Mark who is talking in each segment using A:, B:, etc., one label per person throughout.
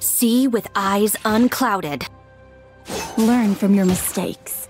A: See with eyes unclouded.
B: Learn from your mistakes.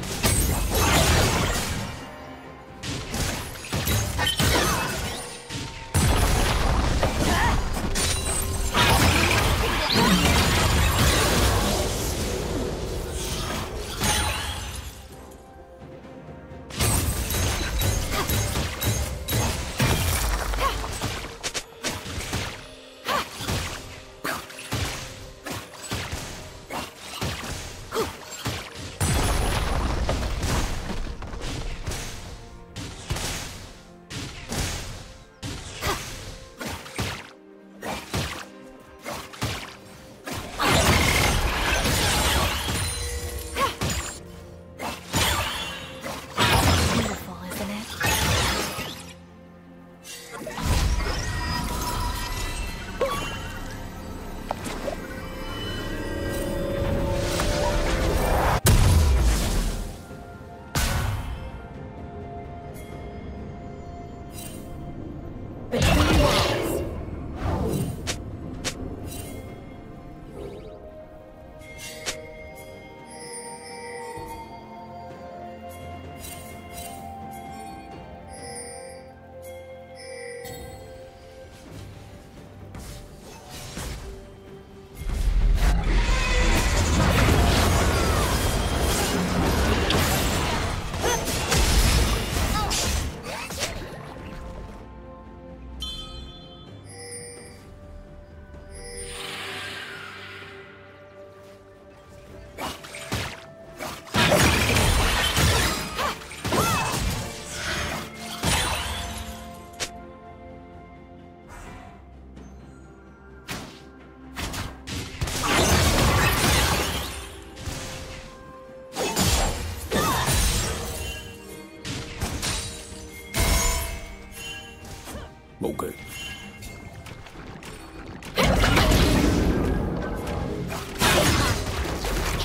C: Okay.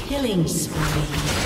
D: Killing spree.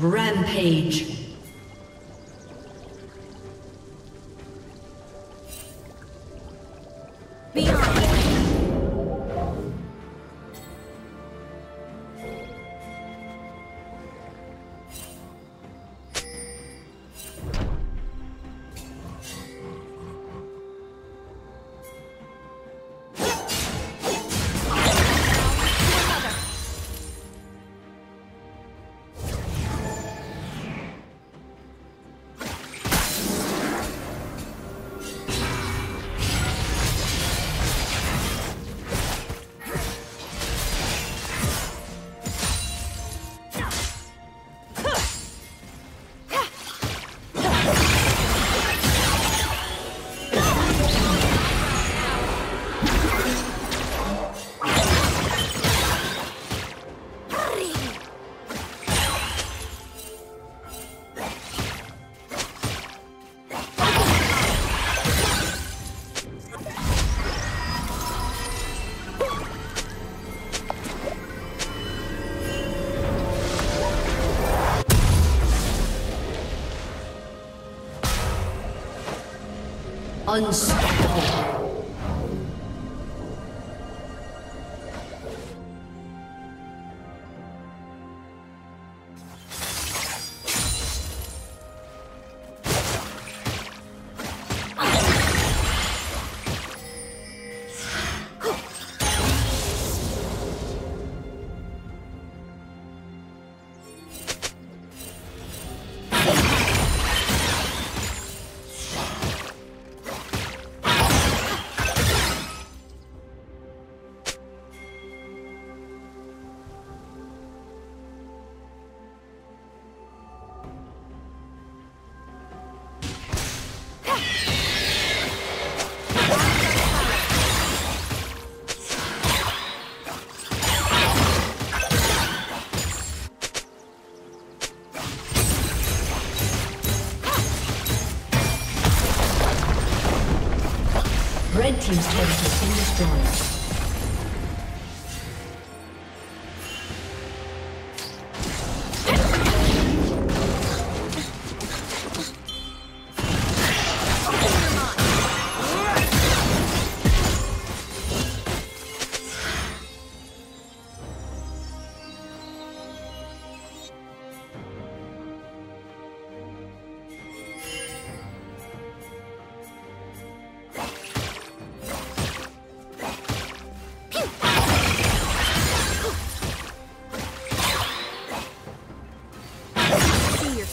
D: Rampage. Unstoppable.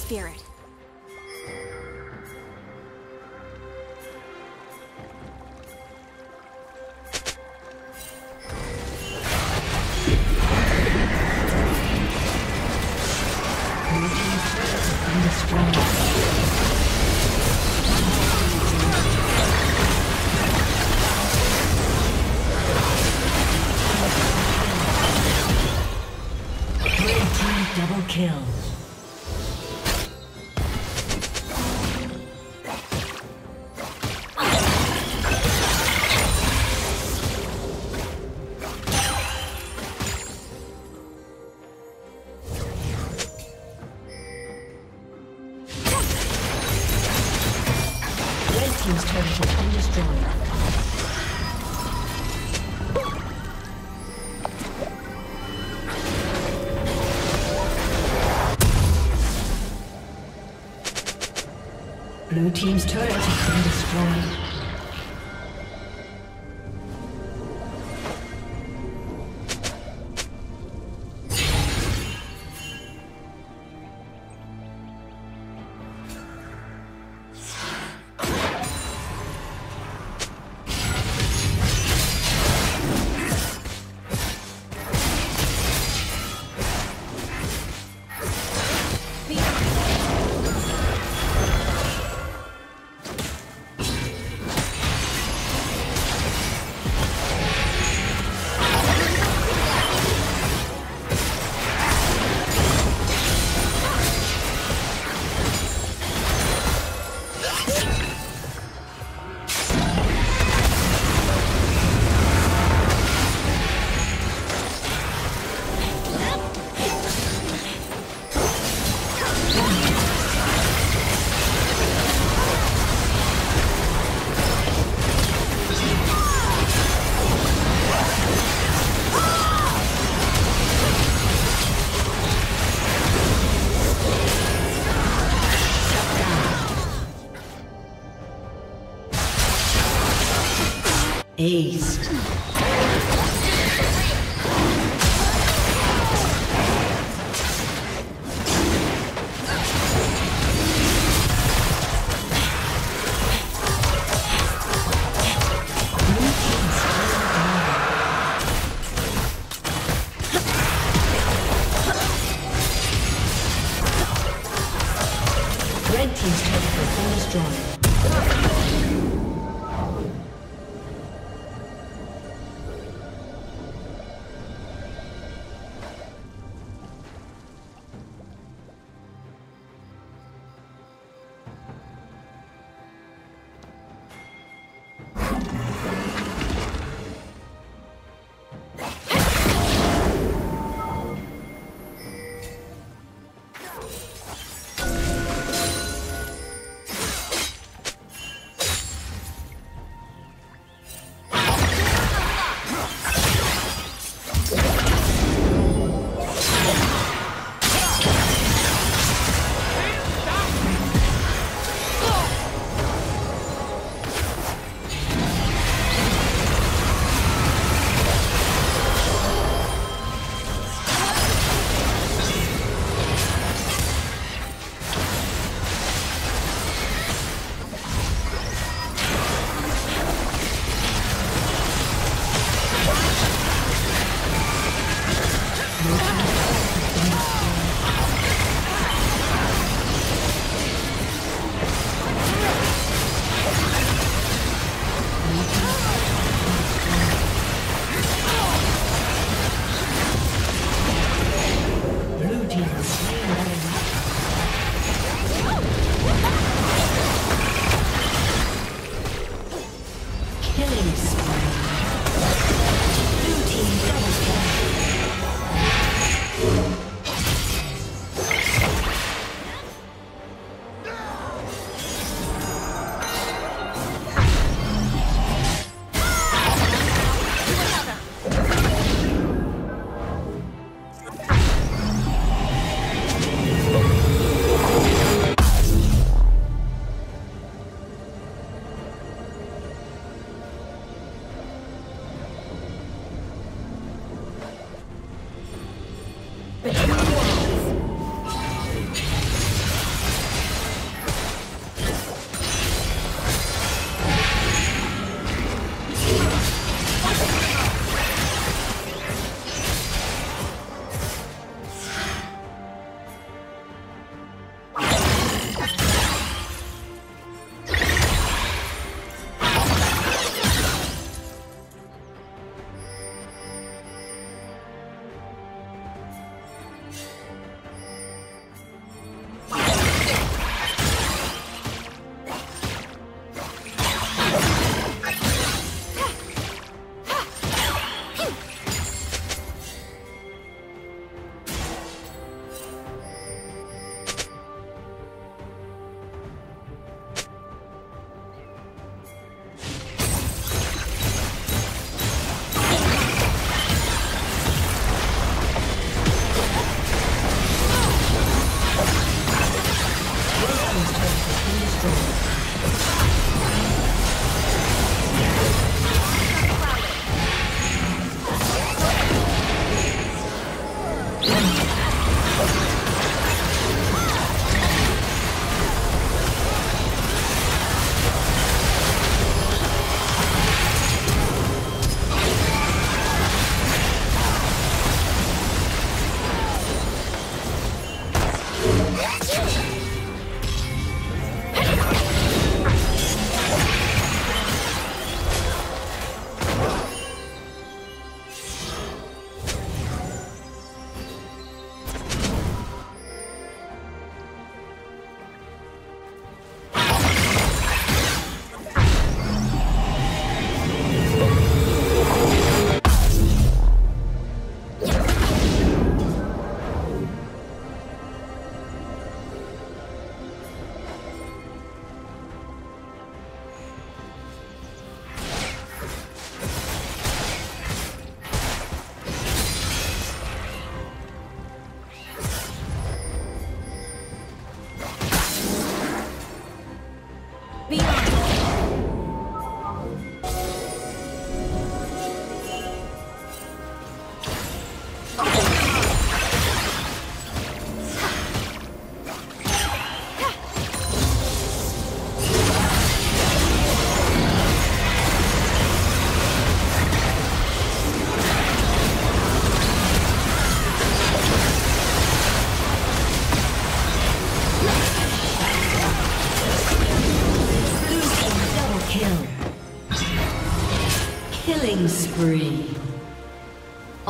D: spirit. Destroyed. Killing spree. Blue team double Shoot!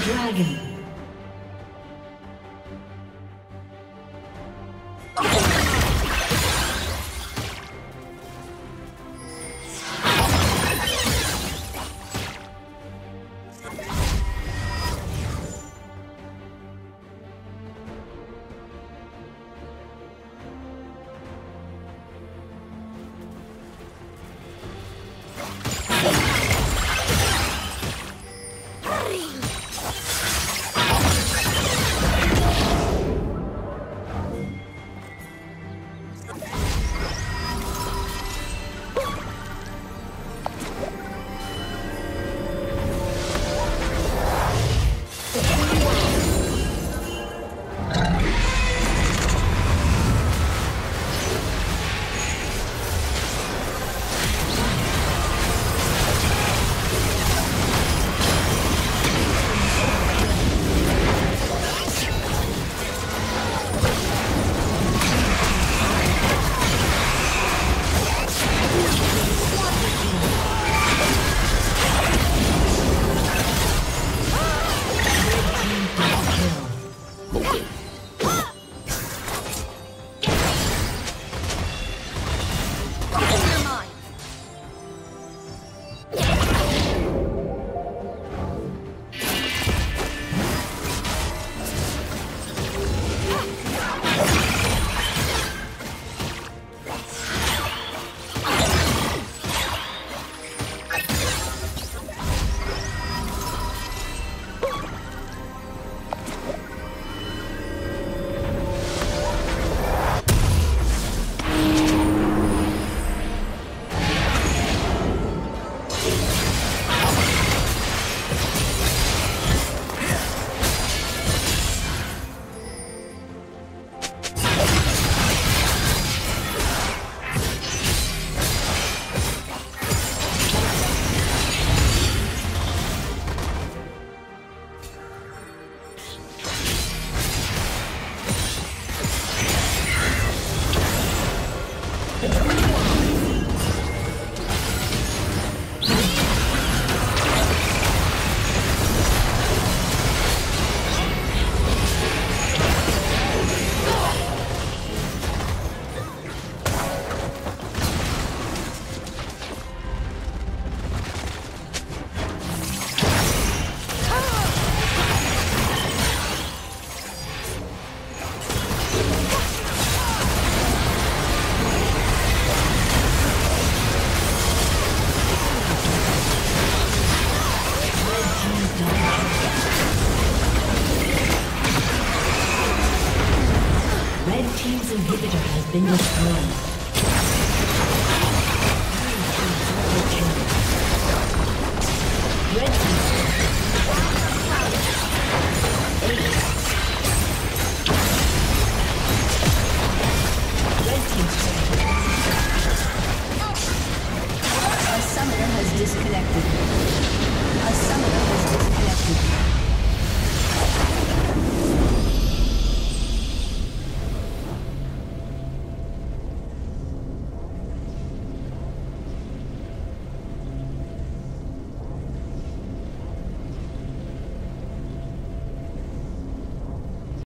D: dragon.